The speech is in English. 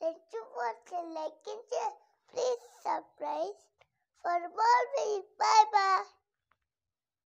Thank you for and share. Please subscribe for more videos.